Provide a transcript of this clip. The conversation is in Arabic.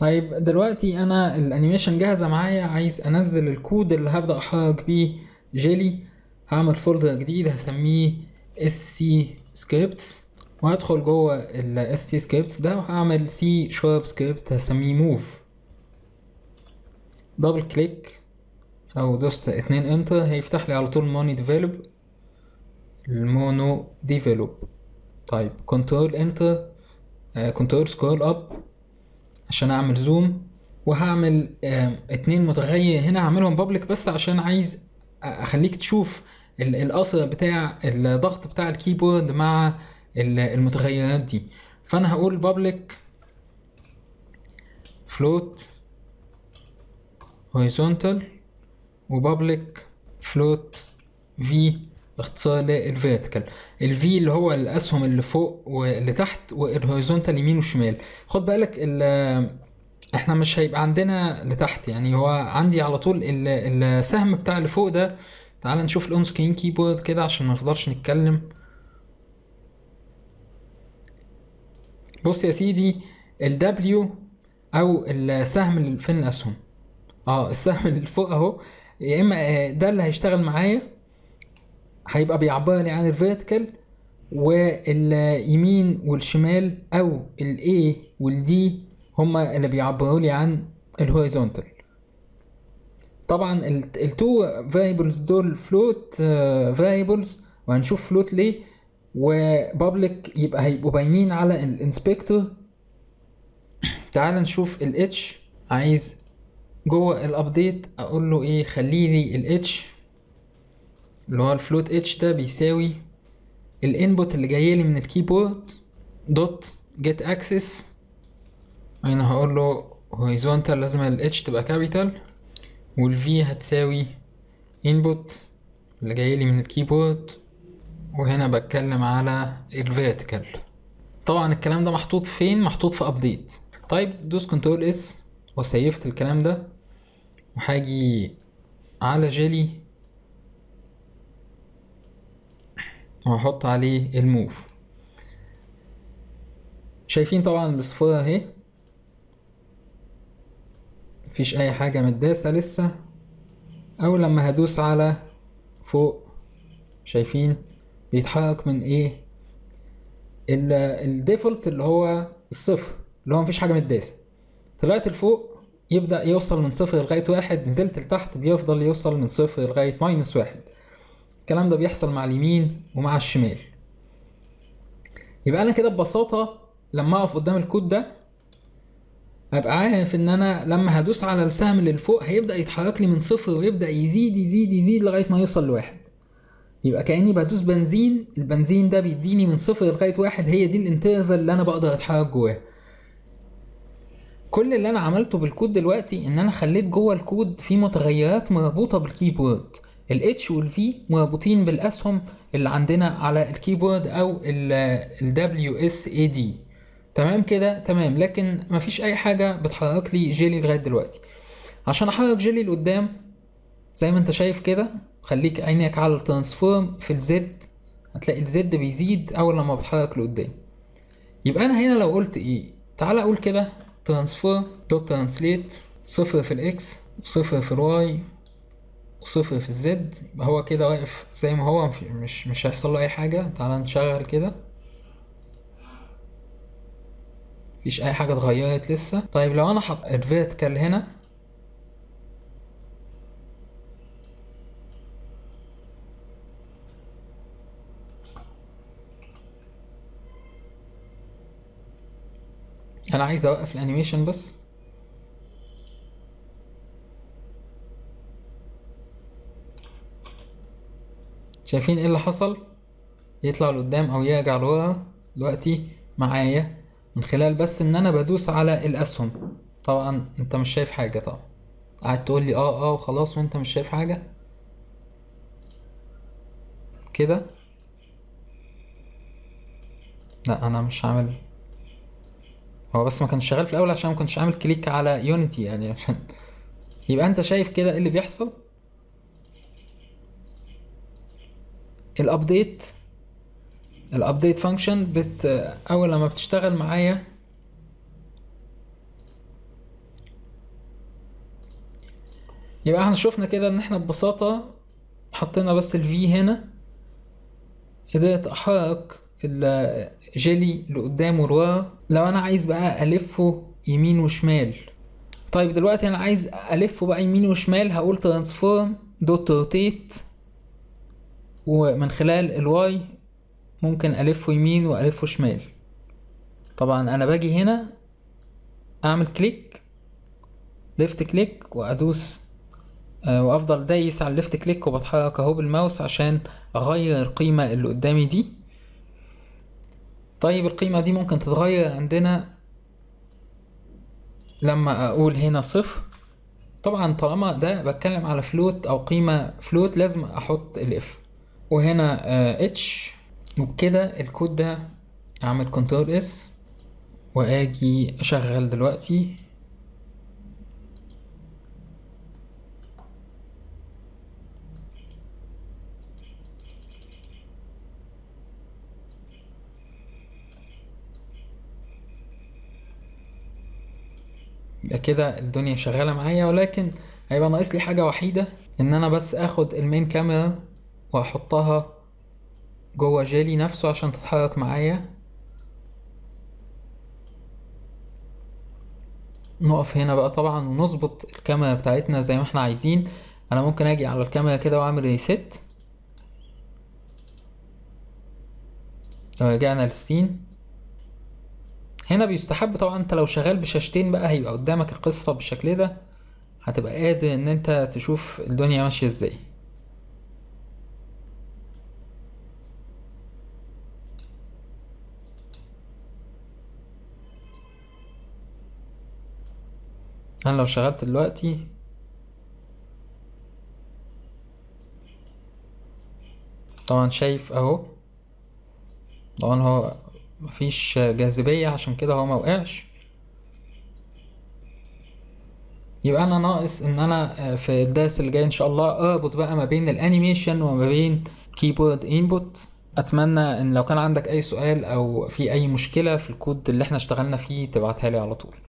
طيب دلوقتي أنا ال animation جاهزة معايا عايز أنزل الكود اللي هبدأ احرك بيه جيلي. هعمل folder جديد هسميه sc scripts. وهدخل جوه ال sc scripts ده وهعمل c sharp script هسميه move. double click أو دوست اتنين enter هيفتح لي على طول MonoDevelop ال MonoDevelop طيب control enter control scroll up عشان أعمل zoom وهعمل آه، اتنين متغير. هنا هعملهم public بس عشان عايز أخليك تشوف ال- الاثر بتاع الضغط بتاع ال keyboard مع ال- المتغيرات دي. فأنا هقول public float horizontal و public float v اختصار لل vertical ال v اللي هو الأسهم اللي فوق واللي تحت وال horizontal يمين وشمال خد بالك ال إحنا مش هيبقى عندنا لتحت يعني هو عندي على طول ال- السهم بتاع اللي فوق ده. تعال نشوف ال on screen keyboard كده عشان ما نفضلش نتكلم. بص يا سيدي ال W أو السهم اللي فين الأسهم؟ آه السهم اللي فوق أهو. يا إما آه، ده اللي هيشتغل معايا. هيبقى بيعبر عن ال vertical واليمين والشمال أو ال A وال D هما اللي بيعبروا لي عن ال horizontal طبعا ال two variables دول float variables وهنشوف float ليه و public يبقى هيبقوا باينين على ال inspector تعال نشوف الاتش عايز جوه ال update أقول له إيه خلي لي الاتش اللي هو ال float h ده بيساوي ال input اللي جاي لي من ال keyboard dot get axis هنا هقول له horizontal لازم ال h تبقى capital وال v هتساوي input اللي جاي لي من ال keyboard وهنا بتكلم على ال vertical طبعا الكلام ده محطوط فين؟ محطوط في update طيب دوس control S وسيفت الكلام ده. وهاجي على جيلي وهحط عليه ال move. شايفين طبعا الأصفار أهي. مفيش أي حاجة متداسة لسه. أو لما هدوس على فوق شايفين بيتحرك من إيه؟ ال default اللي هو الصفر اللي هو مفيش حاجة متداسة طلعت لفوق يبدأ يوصل من صفر لغاية واحد. نزلت لتحت بيفضل يوصل من صفر لغاية minus واحد. الكلام ده بيحصل مع اليمين ومع الشمال. يبقى أنا كده ببساطة لما أقف قدام الكود ده أبقى عارف إن أنا لما هدوس على السهم اللي فوق هيبدأ يتحرك لي من صفر ويبدأ يزيد يزيد يزيد لغاية ما يوصل لواحد. يبقى كأني بدوس بنزين البنزين ده بيديني من صفر لغاية واحد هي دي ال interval اللي أنا بقدر أتحرك جواه كل اللي أنا عملته بالكود دلوقتي إن أنا خليت جوه الكود في متغيرات مربوطة بال keyboard. ال H وال V مربوطين بالأسهم اللي عندنا على ال keyboard أو ال WSAD تمام كده؟ تمام. لكن مفيش أي حاجة بتحرك لي جيلي لغاية دلوقتي. عشان أحرك جيلي لقدام زي ما أنت شايف كده خليك عينك على ال transform في ال Z هتلاقي ال Z بيزيد أول لما بتحرك لقدام. يبقى أنا هنا لو قلت إيه؟ تعالى أقول كده transform dot translate صفر في ال X وصفر في ال Y وصفر في ال Z يبقى هو كده واقف زي ما هو مش مش, هيحصل له أي حاجة. تعالى نشغل كده. مفيش أي حاجة اتغيرت لسه. طيب لو أنا حط ال vertical هنا. أنا عايز أوقف ال animation بس. شايفين إيه اللي حصل؟ يطلع لقدام أو يرجع لورا دلوقتي معايا من خلال بس إن أنا بدوس على الأسهم. طبعا أنت مش شايف حاجة طبعا. قاعد تقول لي آه آه وخلاص وأنت مش شايف حاجة؟ كده؟ لا أنا مش عامل. هو بس ما كانش شغال في الأول عشان ما كنتش عامل كليك على يونيتي يعني عشان يبقى أنت شايف كده إيه اللي بيحصل؟ ال update ال update function بت أول لما بتشتغل معايا يبقى إحنا شفنا كده إن إحنا ببساطة حطينا بس ال V هنا. قدرت احرك الجيلي لقدام ولورا لو أنا عايز بقى ألفه يمين وشمال. طيب دلوقتي أنا عايز ألفه بقى يمين وشمال هقول transform dot rotate ومن خلال ال Y ممكن الفه يمين والفه شمال. طبعا أنا باجي هنا أعمل click left click وأدوس آه، وأفضل دايس على ال left click وبتحرك أهو بالماوس عشان أغير القيمة اللي قدامي دي. طيب القيمة دي ممكن تتغير عندنا لما أقول هنا صفر. طبعا طالما ده بتكلم على float أو قيمة float لازم أحط ال F وهنا H وبكده الكود ده أعمل control S وآجي أشغل دلوقتي. يبقى كده الدنيا شغالة معايا ولكن هيبقى ناقص لي حاجة وحيدة إن أنا بس آخد المين كاميرا وأحطها جوه جيلي نفسه عشان تتحرك معايا. نقف هنا بقى طبعا ونظبط الكاميرا بتاعتنا زي ما إحنا عايزين. أنا ممكن أجي على الكاميرا كده وأعمل ريست لو رجعنا للسين. هنا بيستحب طبعا أنت لو شغال بشاشتين بقى هيبقى قدامك القصة بالشكل ده. هتبقى قادر إن أنت تشوف الدنيا ماشية إزاي. أنا لو شغلت دلوقتي طبعا شايف أهو. طبعا هو مفيش جاذبية عشان كده هو موقعش يبقى أنا ناقص إن أنا في الدرس اللي جاي إن شاء الله أربط بقى ما بين ال animation وما بين keyboard input أتمنى إن لو كان عندك أي سؤال أو في أي مشكلة في الكود اللي إحنا اشتغلنا فيه تبعتها لي على طول.